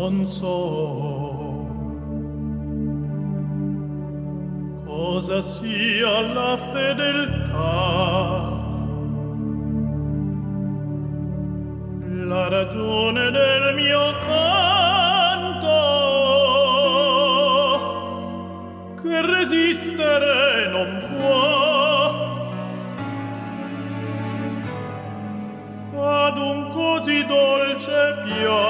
non so cosa sia la fedeltà. La ragione del mio canto che resistere non può. Ad un così dolce pianto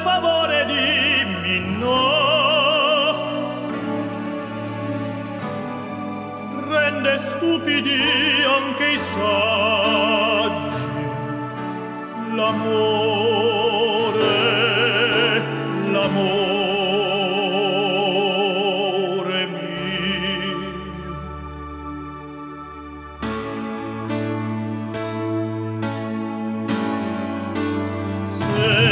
favore dimmi no rende stupidi anche i saggi l'amore l'amore Yeah.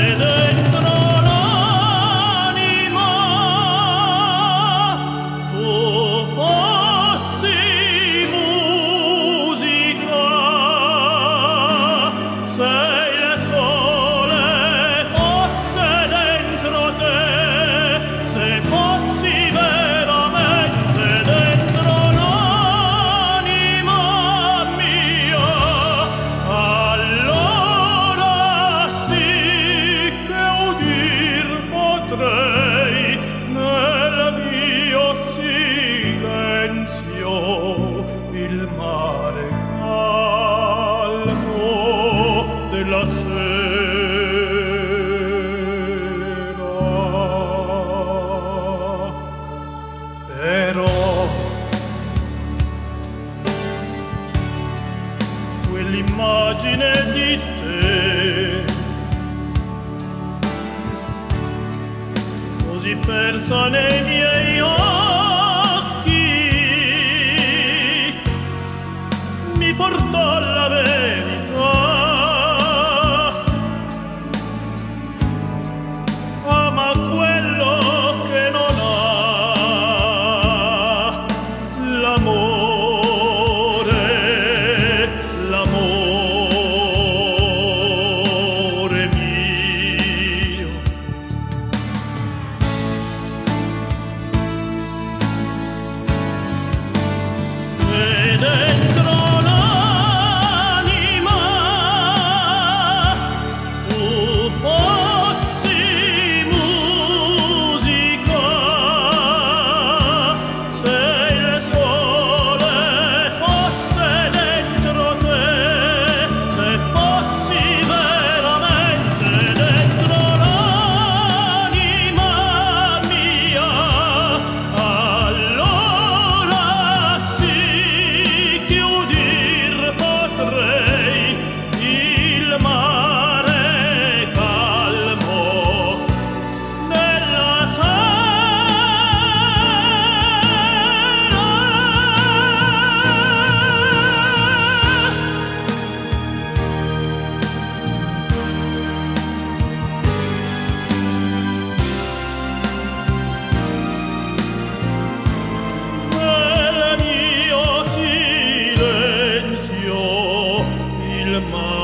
Della sera. Però quell'immagine di te. Così persa nei miei occhi. Mi portò alla verità my